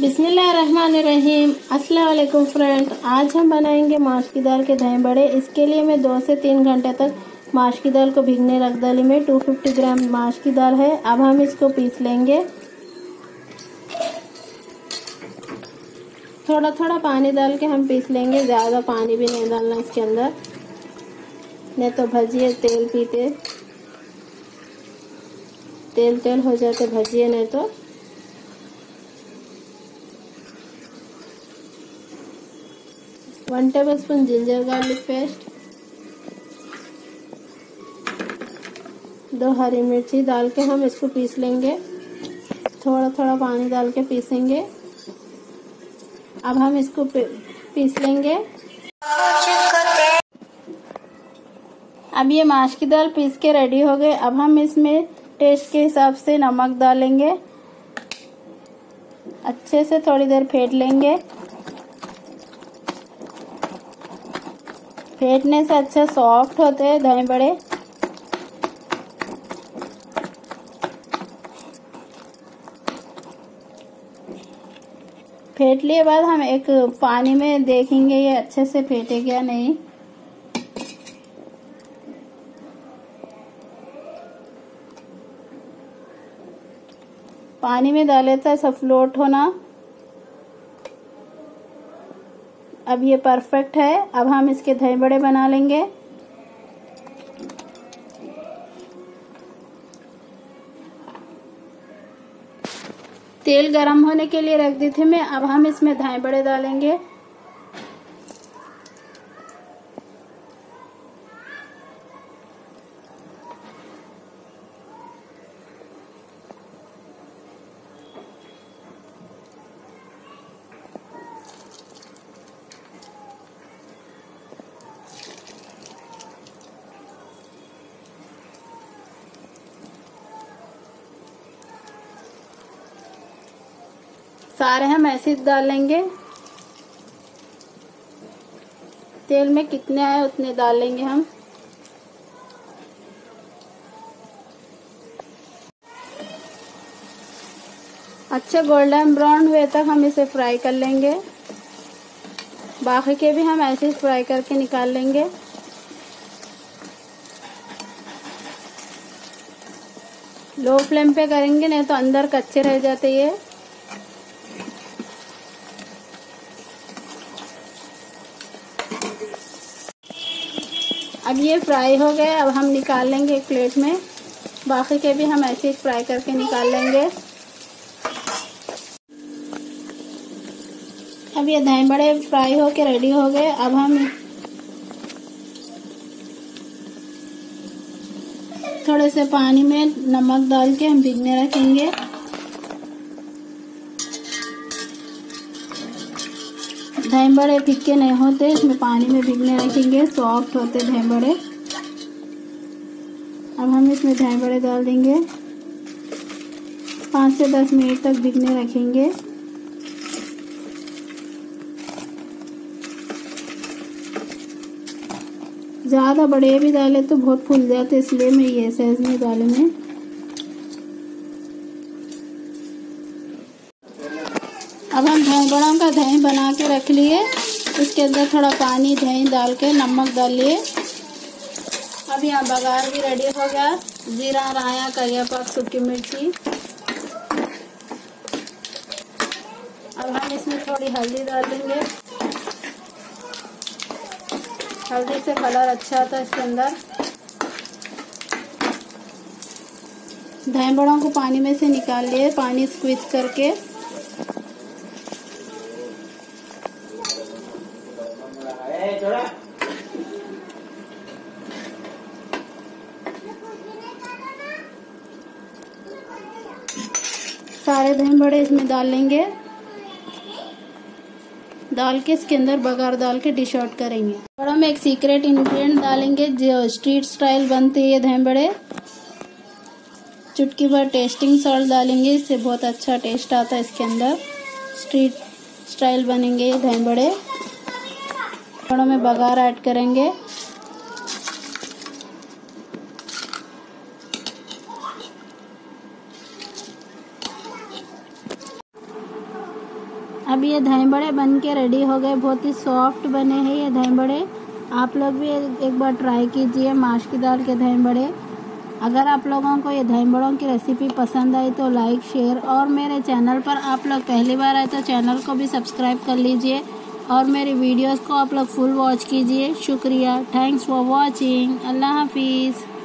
बिस्मिल्लाहिर्रहमानिर्रहीम। अस्सलाम फ्रेंड आज हम बनाएँगे माश की दाल के दही बड़े। इसके लिए मैं दो से तीन घंटे तक माश की दाल को भिगने रख डाली। में 250 ग्राम माश की दाल है। अब हम इसको पीस लेंगे। थोड़ा थोड़ा पानी डाल के हम पीस लेंगे। ज़्यादा पानी भी नहीं डालना इसके अंदर। नहीं तो भजिए, तेल पीते। तेल तेल हो जाते भजिए, नहीं तो one tablespoon ginger garlic paste दो हरी मिर्ची डाल के हम इसको पीस लेंगे। थोड़ा थोड़ा पानी डाल के पीसेंगे। अब हम इसको पीस लेंगे। अब ये माश की दाल पीस के रेडी हो गए अब हम इसमें टेस्ट के हिसाब से नमक डालेंगे। अच्छे से थोड़ी देर फेंट लेंगे। फेंटने से अच्छे सॉफ्ट होते हैं दही बड़े। फेंट लिए बाद हम एक पानी में देखेंगे ये अच्छे से फेंटे क्या नहीं। पानी में डाले तो सब फ्लोट होना। अब ये परफेक्ट है। अब हम इसके दही बड़े बना लेंगे। तेल गरम होने के लिए रख दी थी मैं। अब हम इसमें दही बड़े डालेंगे। सारे हम ऐसे डाल लेंगे। तेल में कितने आए उतने डाल लेंगे हम। अच्छे गोल्डन ब्राउन हुए तक हम इसे फ्राई कर लेंगे। बाकी के भी हम ऐसे फ्राई करके निकाल लेंगे। लो फ्लेम पे करेंगे, नहीं तो अंदर कच्चे रह जाते ये। अब ये फ्राई हो गए, अब हम निकाल लेंगे एक प्लेट में। बाकी के भी हम ऐसे ही फ्राई करके निकाल लेंगे। अब ये दही बड़े फ्राई होके रेडी हो गए। अब हम थोड़े से पानी में नमक डाल के हम भिगने रखेंगे। बड़े फिक्के नहीं होते, इसमें पानी में भिगने रखेंगे सॉफ्ट होते बड़े अब हम इसमें दही बड़े डाल देंगे। पाँच से दस मिनट तक भिगने रखेंगे। ज़्यादा बड़े भी डाले तो बहुत फूल जाते, इसलिए मैं ये साइज़ में डाले अब हम बड़ों का दही बना के रख लिए। इसके अंदर थोड़ा पानी, दही डाल के नमक डाल लिए। अब यहाँ बघार भी रेडी हो गया। जीरा, राया करिया पाक सूखी मिर्ची। अब हम इसमें थोड़ी हल्दी डाल देंगे हल्दी से कलर अच्छा आता है इसके अंदर। दही बड़ों को पानी में से निकाल लिए, पानी स्क्वीज करके। सारे दही बड़े इसमें डाल लेंगे। डाल के इसके अंदर बघार डाल के डिश आउट करेंगे। और हम एक सीक्रेट इंग्रेडिएंट डालेंगे, जो स्ट्रीट स्टाइल बनते हैं दही बड़े। चुटकी भर टेस्टिंग सॉल्ट डालेंगे, इससे बहुत अच्छा टेस्ट आता है इसके अंदर। स्ट्रीट स्टाइल बनेंगे ये दही बड़े। बड़ों में बघार ऐड करेंगे। अब ये दही बड़े बन के रेडी हो गए। बहुत ही सॉफ्ट बने हैं ये दही बड़े आप लोग भी एक बार ट्राई कीजिए माश की दाल के दही बड़े अगर आप लोगों को ये दही बड़ों की रेसिपी पसंद आई तो लाइक शेयर और मेरे चैनल पर आप लोग पहली बार आए तो चैनल को भी सब्सक्राइब कर लीजिए। और मेरे वीडियोस को आप लोग फुल वॉच कीजिए। शुक्रिया। थैंक्स फॉर वॉचिंग अल्लाह हाफिज़।